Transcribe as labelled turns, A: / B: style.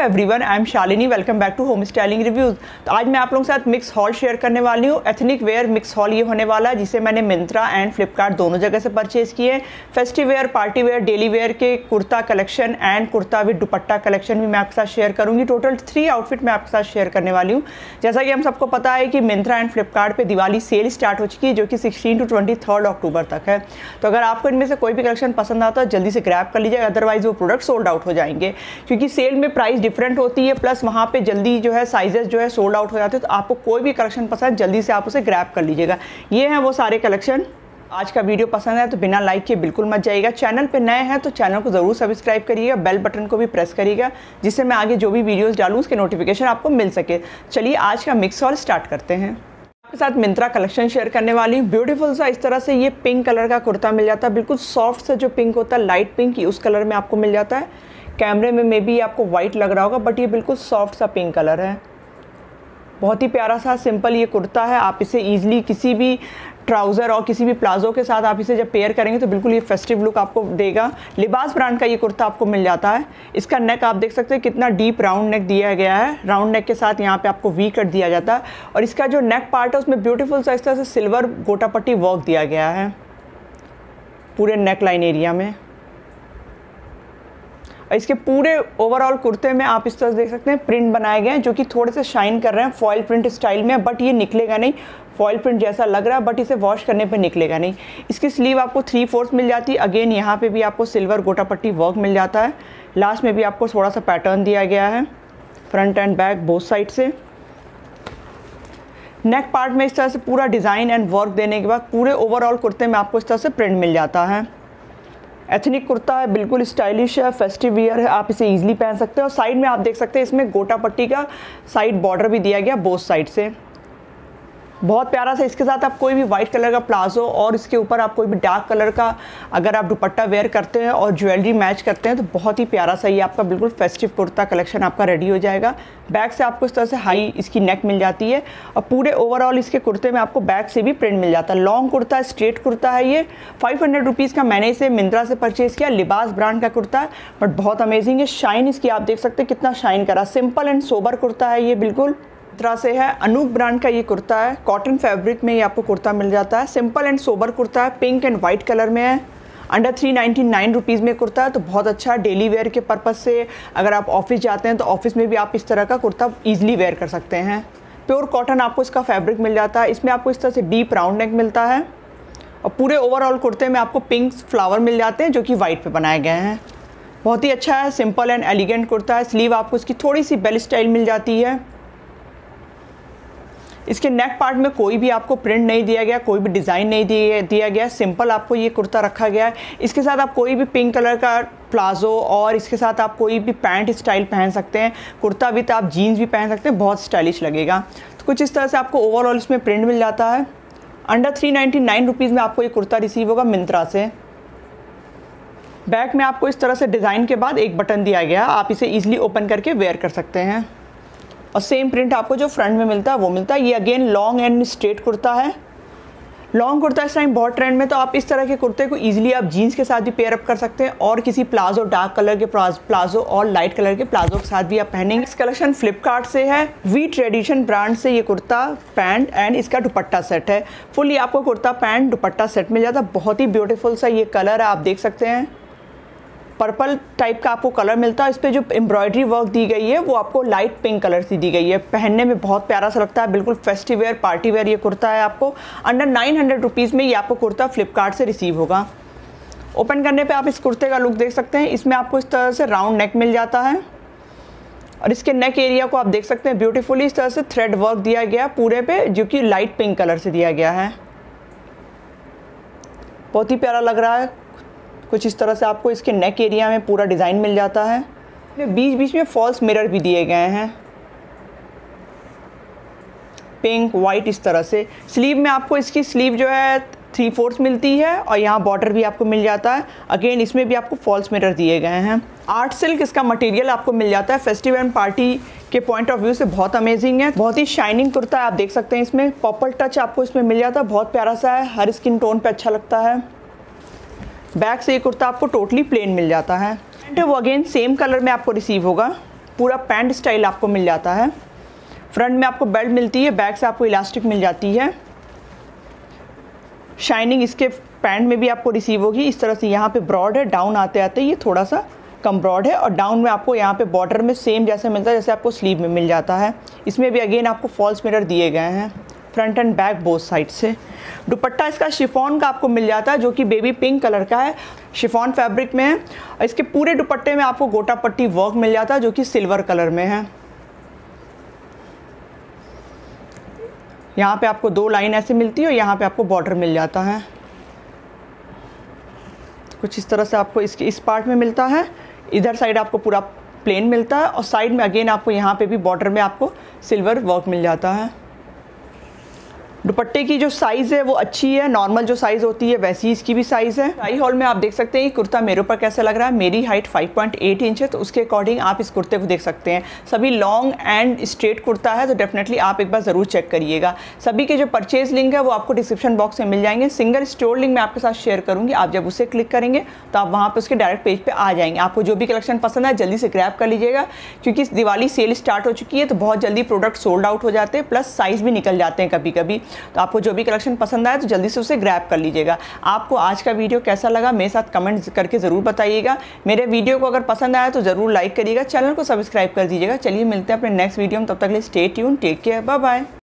A: Everyone I am Shalini welcome back to home styling reviews तो आज मैं आप लोगों के साथ मिक्स हॉल शेयर करने वाली हूँ। एथनिक वेयर मिक्स हॉल ये होने वाला है, जिसे मैंने मिंत्रा एंड फ्लिपकार्ट दोनों जगह से परचेज़ किए festive wear party wear daily wear के kurta collection and kurta with dupatta collection भी मैं आपके साथ शेयर करूँगी। टोटल थ्री आउटफिट मैं आपके साथ शेयर करने वाली हूँ। जैसा कि हम सबको पता है कि मिंत्रा एंड फ्लिपकार्ट पर दिवाली सेल स्टार्ट हो चुकी है, जो कि सिक्सटीन टू ट्वेंटी अक्टूबर तक है। तो अगर आपको इनमें से कोई भी कलेक्शन पसंद आता है, जल्दी से ग्रैप कर लीजिए अदरवाइज़ वो प्रोडक्ट सोल्ड आउट हो जाएँगे। क्योंकि सेल में प्राइस डिफरेंट होती है प्लस वहाँ पे जल्दी जो है साइजेस जो है सोल्ड आउट हो जाते हैं तो आपको कोई भी कलेक्शन पसंद जल्दी से आप उसे ग्रैप कर लीजिएगा। ये हैं वो सारे कलेक्शन आज का वीडियो पसंद है तो बिना लाइक के बिल्कुल मत जाइएगा। चैनल पे नए हैं तो चैनल को ज़रूर सब्सक्राइब करिएगा बेल बटन को भी प्रेस करिएगा, जिससे मैं आगे जो भी वीडियोस डालूँ, उसके नोटिफिकेशन आपको मिल सके। चलिए आज का मिक्स और स्टार्ट करते हैं। आपके साथ मिंत्रा कलेक्शन शेयर करने वाली हूँ। ब्यूटीफुल सा इस तरह से ये पिंक कलर का कुर्ता मिल जाता है। बिल्कुल सॉफ्ट सा जो पिंक होता है लाइट पिंक उस कलर में आपको मिल जाता है। कैमरे में मे बी आपको वाइट लग रहा होगा बट ये बिल्कुल सॉफ्ट सा पिंक कलर है। बहुत ही प्यारा सा सिंपल ये कुर्ता है। आप इसे ईजिली किसी भी ट्राउज़र और किसी भी प्लाजो के साथ आप इसे जब पेयर करेंगे तो बिल्कुल ये फेस्टिव लुक आपको देगा। लिबास ब्रांड का ये कुर्ता आपको मिल जाता है। इसका नेक आप देख सकते हैं, कितना डीप राउंड नेक दिया गया है। राउंड नेक के साथ यहाँ पे आपको वी कट दिया जाता है। और इसका जो नेक पार्ट है, उसमें ब्यूटीफुल सा इस तरह से सिल्वर गोटापट्टी वर्क दिया गया है। पूरे नेक लाइन एरिया में। इसके पूरे ओवरऑल कुर्ते में आप इस तरह देख सकते हैं प्रिंट बनाए गए हैं, जो कि थोड़े से शाइन कर रहे हैं फॉयल प्रिंट स्टाइल में बट ये निकलेगा नहीं। फॉयल प्रिंट जैसा लग रहा है बट इसे वॉश करने पर निकलेगा नहीं। इसकी स्लीव आपको थ्री फोर्थ मिल जाती। है अगेन यहाँ पे भी आपको सिल्वर गोटा पट्टी वर्क मिल जाता है। लास्ट में भी आपको थोड़ा सा पैटर्न दिया गया है front and back both side से। नेक पार्ट में इस तरह से पूरा डिज़ाइन एंड वर्क देने के बाद पूरे ओवरऑल कुर्ते में आपको इस तरह से प्रिंट मिल जाता है। एथनिक कुर्ता है, बिल्कुल स्टाइलिश है फेस्टिव वियर है, आप इसे ईजिली पहन सकते हैं। और साइड में आप देख सकते हैं, इसमें गोटा पट्टी का साइड बॉर्डर भी दिया गया बोथ साइड से। बहुत प्यारा सा, इसके साथ आप कोई भी वाइट कलर का प्लाजो और इसके ऊपर आप कोई भी डार्क कलर का अगर आप दुपट्टा वेयर करते हैं और ज्वेलरी मैच करते हैं तो बहुत ही प्यारा सा ये आपका बिल्कुल फेस्टिव कुर्ता कलेक्शन आपका रेडी हो जाएगा। बैक से आपको इस तरह से हाई इसकी नेक मिल जाती है और पूरे ओवरऑल इसके कुर्ते में आपको बैक से भी प्रिंट मिल जाता है। लॉन्ग कुर्ता स्ट्रेट कुर्ता है ये। फाइव हंड्रेड रुपीज़ का मैंने इसे मिंत्रा से परचेज़ किया, लिबास ब्रांड का कुर्ता है बट बहुत अमेजिंग है। शाइन इसकी आप देख सकते हैं, कितना शाइन करा। सिंपल एंड सोबर कुर्ता है ये, बिल्कुल। तरह से है। अनूप ब्रांड का ये कुर्ता है। कॉटन फैब्रिक में ये आपको कुर्ता मिल जाता है। सिंपल एंड सोबर कुर्ता है। पिंक एंड वाइट कलर में है। Under three ninety nine rupees में कुर्ता है। तो बहुत अच्छा है। डेली वेयर के पर्पज़ से अगर आप ऑफ़िस जाते हैं तो ऑफ़िस में भी आप इस तरह का कुर्ता ईजिली वेयर कर सकते हैं। प्योर कॉटन आपको इसका फैब्रिक मिल जाता है। इसमें आपको इस तरह से डीप राउंड नेक मिलता है। और पूरे ओवरऑल कुर्ते में आपको पिंक फ्लावर मिल जाते हैं, जो कि वाइट पे बनाए गए हैं। बहुत ही अच्छा है। सिंपल एंड एलिगेंट कुर्ता है। स्लीव आपको इसकी थोड़ी सी बेल स्टाइल मिल जाती है। इसके नेक पार्ट में कोई भी आपको प्रिंट नहीं दिया गया, कोई भी डिज़ाइन नहीं दिया गया सिंपल आपको ये कुर्ता रखा गया है। इसके साथ आप कोई भी पिंक कलर का प्लाजो और इसके साथ आप कोई भी पैंट स्टाइल पहन सकते हैं। कुर्ता विथ आप जीन्स भी पहन सकते हैं, बहुत स्टाइलिश लगेगा। तो कुछ इस तरह से आपको ओवरऑल इसमें प्रिंट मिल जाता है। Under three ninety nine rupees में आपको ये कुर्ता रिसीव होगा मिंत्रा से। बैक में आपको इस तरह से डिज़ाइन के बाद एक बटन दिया गया, आप इसे ईजिली ओपन करके वेयर कर सकते हैं। और सेम प्रिंट आपको जो फ्रंट में मिलता है, वो मिलता है। ये again long and straight kurta है। लॉन्ग कुर्ता इस टाइम बहुत ट्रेंड में तो आप इस तरह के कुर्ते को इजीली आप जीन्स के साथ भी पेयर अप कर सकते हैं और किसी प्लाजो डार्क कलर के प्लाजो और लाइट कलर के प्लाजो के साथ भी आप पहनेंगे। इस कलेक्शन फ्लिपकार्ट से है। वी ट्रेडिशन ब्रांड से ये कुर्ता पैंट एंड इसका दुपट्टा सेट है। फुली आपको कुर्ता पैंट दुपट्टा सेट मिल जाता। बहुत ही ब्यूटीफुल सा ये कलर है, आप देख सकते हैं। पर्पल टाइप का आपको कलर मिलता है। इस पर जो एम्ब्रॉयडरी वर्क दी गई है, वो आपको लाइट पिंक कलर से दी गई है। पहनने में बहुत प्यारा सा लगता है। बिल्कुल फेस्टिव वेयर पार्टी वेयर ये कुर्ता है आपको। अंडर नाइन हंड्रेड रुपीज़ में ये आपको कुर्ता फ्लिपकार्ट से रिसीव होगा। ओपन करने पे आप इस कुर्ते का लुक देख सकते हैं। इसमें आपको इस तरह से राउंड नेक मिल जाता है। और इसके नेक एरिया को आप देख सकते हैं ब्यूटीफुली इस तरह से थ्रेड वर्क दिया गया पूरे पे, जो कि लाइट पिंक कलर से दिया गया है। बहुत ही प्यारा लग रहा है। कुछ इस तरह से आपको इसके नेक एरिया में पूरा डिज़ाइन मिल जाता है। बीच बीच में फॉल्स मिरर भी दिए गए हैं। पिंक वाइट इस तरह से। स्लीव में आपको इसकी स्लीव जो है थ्री फोर्थ मिलती है और यहाँ बॉर्डर भी आपको मिल जाता है। अगेन इसमें भी आपको फॉल्स मिरर दिए गए हैं। आर्ट सिल्क इसका मटेरियल आपको मिल जाता है। फेस्टिवल एंड पार्टी के पॉइंट ऑफ़ व्यू से बहुत अमेजिंग है। बहुत ही शाइनिंग कुर्ता है, आप देख सकते हैं इसमें। पर्पल टच आपको इसमें मिल जाता है। बहुत प्यारा सा है। हर स्किन टोन पे अच्छा लगता है। बैक से ये कुर्ता आपको टोटली प्लेन मिल जाता है। वो अगेन सेम कलर में आपको रिसीव होगा। पूरा पैंट स्टाइल आपको मिल जाता है। फ्रंट में आपको बेल्ट मिलती है बैक से आपको इलास्टिक मिल जाती है। शाइनिंग इसके पैंट में भी आपको रिसीव होगी। इस तरह से यहाँ पे ब्रॉड है डाउन आते आते ये थोड़ा सा कम ब्रॉड है। और डाउन में आपको यहाँ पे बॉर्डर में सेम जैसे मिलता है, जैसे आपको स्लीव में मिल जाता है। इसमें भी अगेन आपको फॉल्स मिरर दिए गए हैं। Front and back both side से। दुपट्टा इसका शिफॉन का आपको मिल जाता है, जो कि बेबी पिंक कलर का है। शिफॉन फैब्रिक में है। इसके पूरे दुपट्टे में आपको गोटा पट्टी वर्क मिल जाता है, जो कि सिल्वर कलर में है। यहाँ पे आपको दो लाइन ऐसे मिलती है और यहाँ पे आपको बॉर्डर मिल जाता है। कुछ इस तरह से आपको इसकी, इस पार्ट में मिलता है। इधर साइड आपको पूरा प्लेन मिलता है और साइड में अगेन आपको यहाँ पे भी बॉर्डर में आपको सिल्वर वर्क मिल जाता है। दुपट्टे की जो साइज़ है वो अच्छी है नॉर्मल जो साइज़ होती है वैसी इसकी भी साइज़ है। हाई हॉल में आप देख सकते हैं ये कुर्ता मेरे ऊपर कैसा लग रहा है। मेरी हाइट 5.8 इंच है तो उसके अकॉर्डिंग आप इस कुर्ते को देख सकते हैं। सभी लॉन्ग एंड स्ट्रेट कुर्ता है तो डेफिनेटली आप एक बार ज़रूर चेक करिएगा। सभी के जो परचेज लिंक है, वो आपको डिस्क्रिप्शन बॉक्स में मिल जाएँगे। सिंगल स्टोर लिंक मैं आपके साथ शेयर करूँगी। आप जब उसे क्लिक करेंगे तो आप वहाँ पर उसके डायरेक्ट पेज पर आ जाएँगे। आपको जो भी कलेक्शन पसंद है जल्दी से ग्रैप कर लीजिएगा, क्योंकि दिवाली सेल स्टार्ट हो चुकी है तो बहुत जल्दी प्रोडक्ट सोल्ड आउट हो जाते हैं प्लस साइज़ भी निकल जाते हैं कभी कभी तो आपको जो भी कलेक्शन पसंद आए तो जल्दी से उसे ग्रैप कर लीजिएगा। आपको आज का वीडियो कैसा लगा, मेरे साथ कमेंट करके ज़रूर बताइएगा। मेरे वीडियो को अगर पसंद आया तो ज़रूर लाइक करिएगा। चैनल को सब्सक्राइब कर दीजिएगा। चलिए मिलते हैं अपने नेक्स्ट वीडियो में। तब तक लिए stay tune take care bye bye